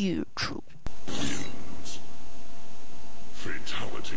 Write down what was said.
记住。Fatality.